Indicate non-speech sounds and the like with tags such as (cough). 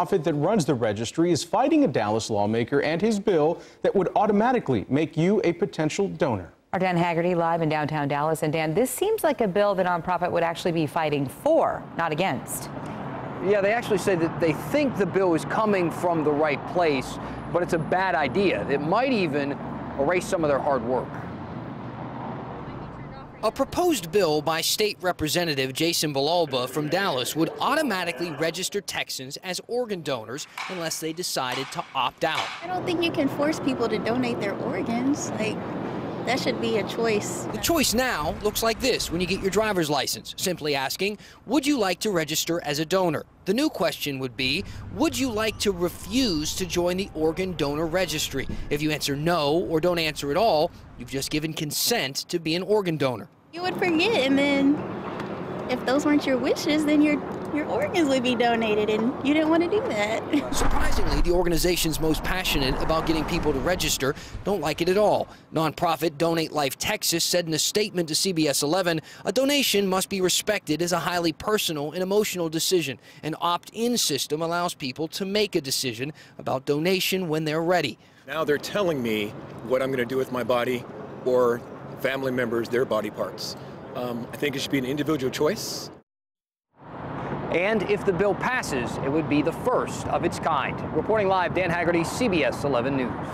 nonprofit that runs the registry is fighting a Dallas lawmaker and his bill that would automatically make you a potential donor. Our Dan Haggerty live in downtown Dallas. And Dan, this seems like a bill the nonprofit would actually be fighting for, not against. Yeah, they actually say that they think the bill is coming from the right place, but it's a bad idea. It might even erase some of their hard work. A proposed bill by State Representative Jason Villalba from Dallas would automatically register Texans as organ donors unless they decided to opt out. I don't think you can force people to donate their organs. Like, that should be a choice. The choice now looks like this when you get your driver's license, simply asking, would you like to register as a donor? The new question would be, would you like to refuse to join the organ donor registry? If you answer no or don't answer at all, you've just given consent to be an organ donor. You would forget, and then if those weren't your wishes, then your your organs would be donated, and you didn't want to do that. (laughs) Surprisingly, the organizations most passionate about getting people to register don't like it at all. Nonprofit Donate Life Texas said in a statement to CBS 11, a donation must be respected as a highly personal and emotional decision. An opt-in system allows people to make a decision about donation when they're ready. Now they're telling me what I'm going to do with my body or family members their body parts. Um, I think it should be an individual choice. And if the bill passes, it would be the first of its kind. Reporting live, Dan Haggerty, CBS 11 News.